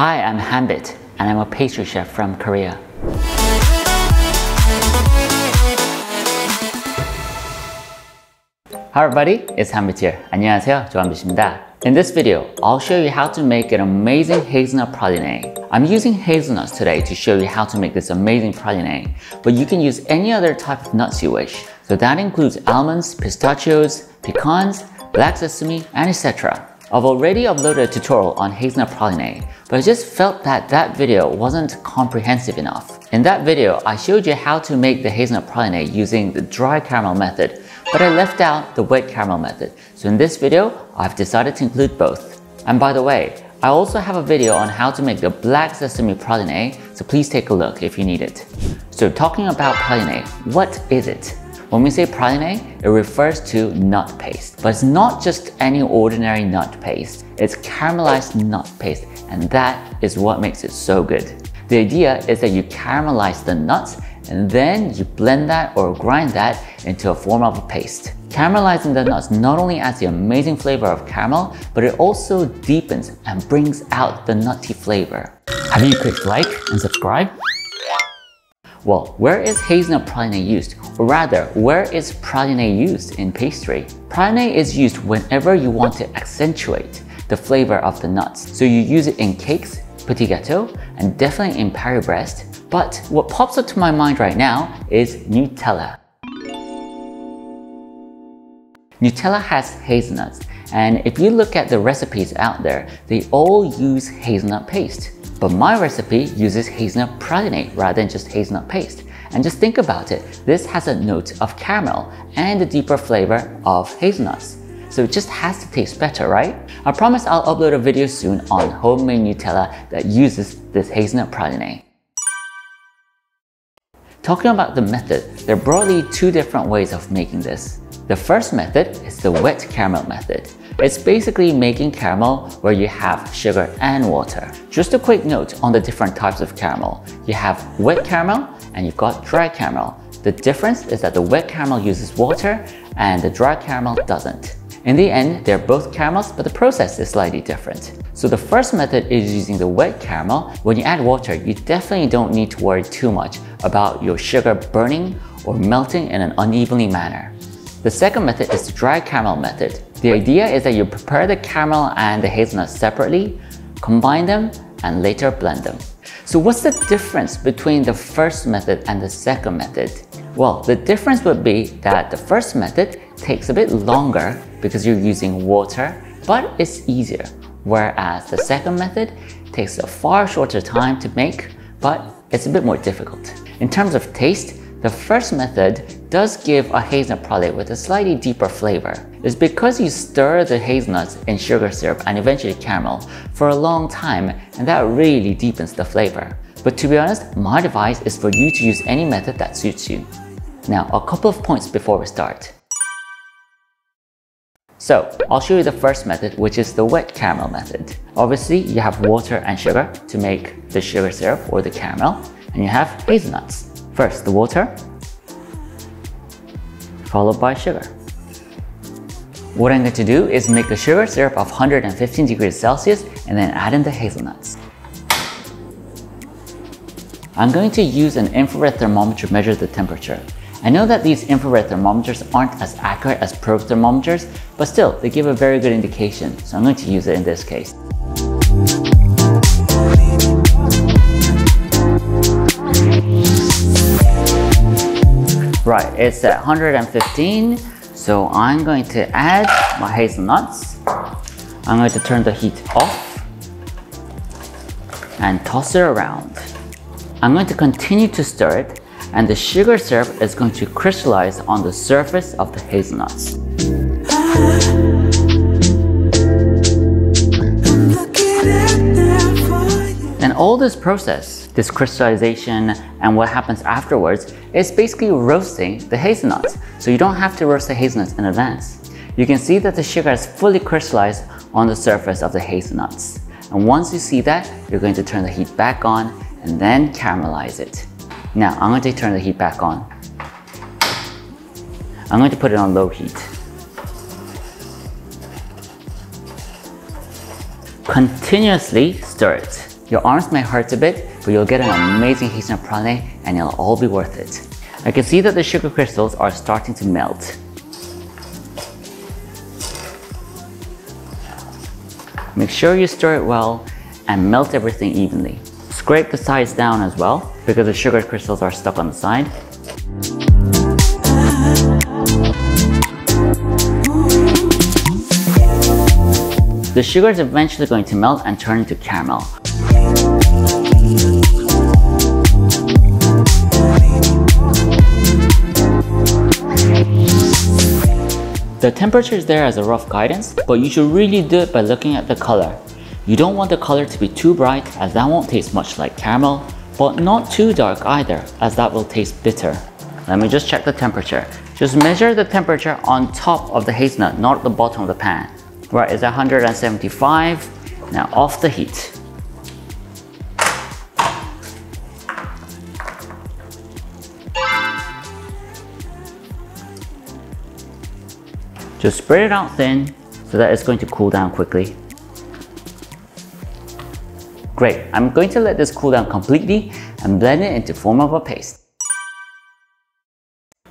Hi, I'm Hanbit, and I'm a pastry chef from Korea. Hi everybody, it's Hanbit here. 안녕하세요, 조한빛입니다. In this video, I'll show you how to make an amazing hazelnut praline. I'm using hazelnuts today to show you how to make this amazing praline, but you can use any other type of nuts you wish. So that includes almonds, pistachios, pecans, black sesame, and etc. I've already uploaded a tutorial on hazelnut praline, but I just felt that that video wasn't comprehensive enough. In that video, I showed you how to make the hazelnut praline using the dry caramel method but I left out the wet caramel method. So in this video, I've decided to include both. And by the way, I also have a video on how to make the black sesame praline, so please take a look if you need it. So talking about praline, what is it? When we say praline, it refers to nut paste. But it's not just any ordinary nut paste. It's caramelized nut paste, and that is what makes it so good. The idea is that you caramelize the nuts and then you blend that or grind that into a form of a paste. Caramelizing the nuts not only adds the amazing flavor of caramel, but it also deepens and brings out the nutty flavor. Have you clicked like and subscribe? Well, where is hazelnut praline used? Or rather, where is praline used in pastry? Praline is used whenever you want to accentuate the flavor of the nuts. So you use it in cakes, petit gâteau, and definitely in Paris-Brest, but what pops up to my mind right now is Nutella. Nutella has hazelnuts, and if you look at the recipes out there, they all use hazelnut paste. But my recipe uses hazelnut praline rather than just hazelnut paste. And just think about it, this has a note of caramel and a deeper flavor of hazelnuts. So it just has to taste better, right? I promise I'll upload a video soon on homemade Nutella that uses this hazelnut praline. Talking about the method, there are broadly two different ways of making this. The first method is the wet caramel method. It's basically making caramel where you have sugar and water. Just a quick note on the different types of caramel. You have wet caramel and you've got dry caramel. The difference is that the wet caramel uses water and the dry caramel doesn't. In the end, they're both caramels, but the process is slightly different. So the first method is using the wet caramel. When you add water, you definitely don't need to worry too much about your sugar burning or melting in an unevenly manner. The second method is the dry caramel method. The idea is that you prepare the caramel and the hazelnuts separately, combine them, and later blend them. So what's the difference between the first method and the second method? Well, the difference would be that the first method takes a bit longer because you're using water, but it's easier. Whereas the second method takes a far shorter time to make, but it's a bit more difficult. In terms of taste, the first method does give a hazelnut praline with a slightly deeper flavor. It's because you stir the hazelnuts in sugar syrup and eventually caramel for a long time and that really deepens the flavor. But to be honest, my advice is for you to use any method that suits you. Now, a couple of points before we start. So, I'll show you the first method, which is the wet caramel method. Obviously, you have water and sugar to make the sugar syrup or the caramel, and you have hazelnuts. First, the water, followed by sugar. What I'm going to do is make a sugar syrup of 115 degrees Celsius and then add in the hazelnuts. I'm going to use an infrared thermometer to measure the temperature. I know that these infrared thermometers aren't as accurate as probe thermometers, but still, they give a very good indication, so I'm going to use it in this case. Right, it's at 115, so I'm going to add my hazelnuts. I'm going to turn the heat off and toss it around. I'm going to continue to stir it and the sugar syrup is going to crystallize on the surface of the hazelnuts. And all this process, this crystallization and what happens afterwards is basically roasting the hazelnuts. So you don't have to roast the hazelnuts in advance. You can see that the sugar is fully crystallized on the surface of the hazelnuts. And once you see that, you're going to turn the heat back on and then caramelize it. Now I'm going to turn the heat back on. I'm going to put it on low heat. Continuously stir it. Your arms may hurt a bit, but you'll get an amazing hazelnut praline and it'll all be worth it. I can see that the sugar crystals are starting to melt. Make sure you stir it well and melt everything evenly. Scrape the sides down as well because the sugar crystals are stuck on the side. The sugar is eventually going to melt and turn into caramel. The temperature is there as a rough guidance, but you should really do it by looking at the color. You don't want the color to be too bright as that won't taste much like caramel, but not too dark either as that will taste bitter. Let me just check the temperature. Just measure the temperature on top of the hazelnut, not the bottom of the pan. Right, it's 175. Now off the heat. Just spread it out thin so that it's going to cool down quickly. Great, I'm going to let this cool down completely and blend it into form of a paste.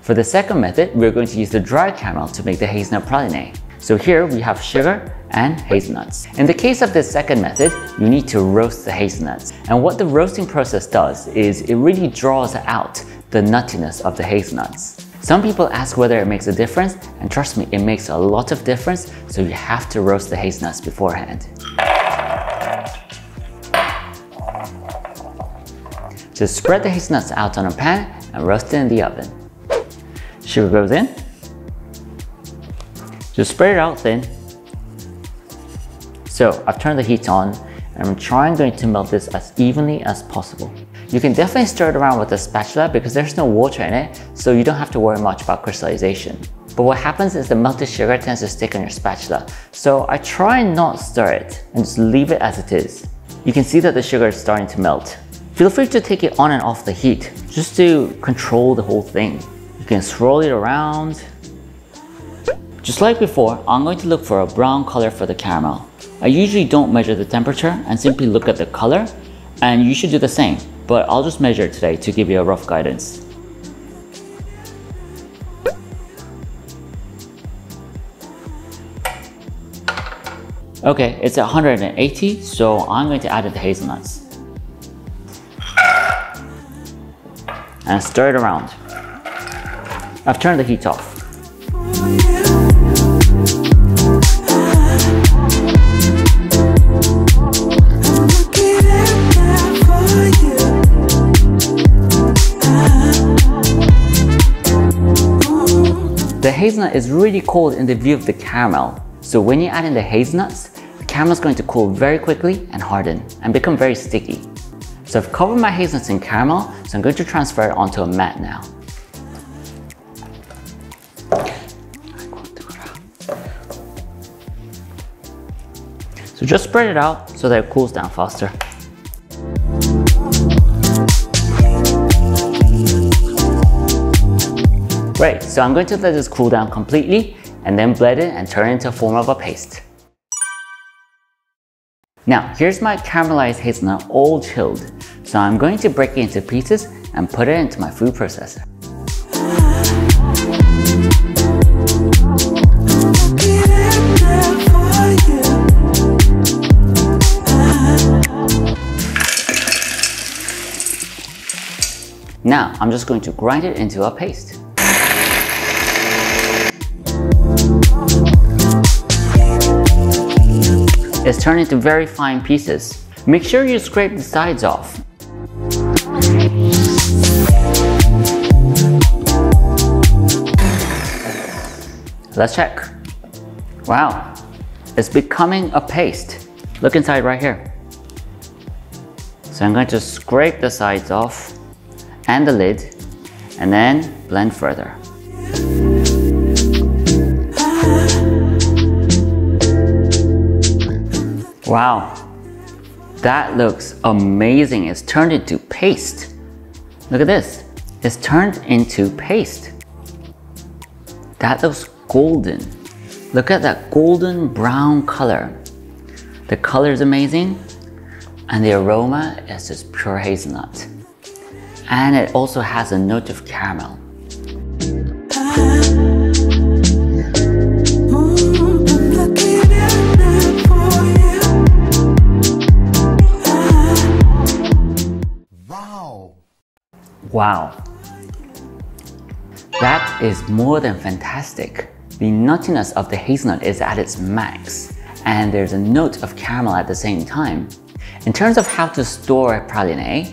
For the second method, we're going to use the dry caramel to make the hazelnut praline. So here we have sugar and hazelnuts. In the case of this second method, you need to roast the hazelnuts. And what the roasting process does is it really draws out the nuttiness of the hazelnuts. Some people ask whether it makes a difference, and trust me, it makes a lot of difference, so you have to roast the hazelnuts beforehand. Just spread the hazelnuts out on a pan and roast it in the oven. Sugar goes in. Just spread it out thin. So I've turned the heat on and I'm trying going to melt this as evenly as possible. You can definitely stir it around with a spatula because there's no water in it, so you don't have to worry much about crystallization. But what happens is the melted sugar tends to stick on your spatula, so I try not stir it and just leave it as it is. You can see that the sugar is starting to melt. Feel free to take it on and off the heat, just to control the whole thing. You can swirl it around. Just like before, I'm going to look for a brown color for the caramel. I usually don't measure the temperature and simply look at the color, and you should do the same but I'll just measure it today to give you a rough guidance. Okay, it's 180, so I'm going to add the hazelnuts. And stir it around. I've turned the heat off. Hazelnut is really cold in the view of the caramel. So when you add in the hazelnuts, the caramel is going to cool very quickly and harden and become very sticky. So I've covered my hazelnuts in caramel, so I'm going to transfer it onto a mat now. So just spread it out so that it cools down faster. Great, so I'm going to let this cool down completely and then blend it and turn it into a form of a paste. Now, here's my caramelized hazelnut all chilled. So I'm going to break it into pieces and put it into my food processor. Now, I'm just going to grind it into a paste. Is turned into very fine pieces. Make sure you scrape the sides off. Let's check. Wow, it's becoming a paste. Look inside right here. So I'm going to scrape the sides off and the lid and then blend further. Wow, that looks amazing. It's turned into paste. Look at this. It's turned into paste. That looks golden. Look at that golden brown color. The color is amazing. and the aroma is just pure hazelnut. And it also has a note of caramel. Wow. That is more than fantastic. The nuttiness of the hazelnut is at its max, and there's a note of caramel at the same time. In terms of how to store praline, eh,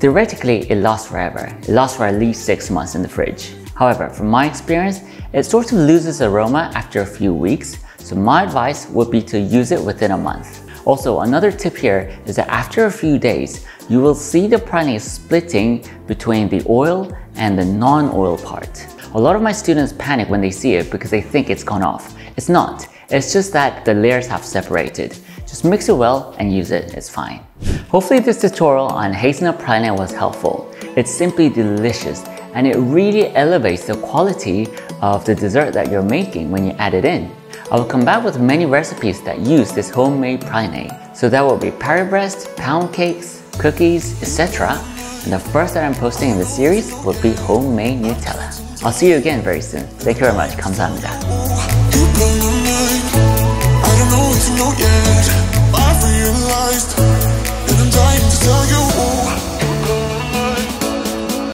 theoretically it lasts forever. It lasts for at least 6 months in the fridge. However, from my experience, it sort of loses aroma after a few weeks, so my advice would be to use it within a month. Also, another tip here is that after a few days, you will see the praline splitting between the oil and the non-oil part. A lot of my students panic when they see it because they think it's gone off. It's not. It's just that the layers have separated. Just mix it well and use it, it's fine. Hopefully this tutorial on hazelnut praline was helpful. It's simply delicious and it really elevates the quality of the dessert that you're making when you add it in. I will come back with many recipes that use this homemade praline. So that will be Paris Brest, pound cakes, cookies, etc. And the first that I'm posting in the series will be homemade Nutella. I'll see you again very soon. Thank you very much. 감사합니다.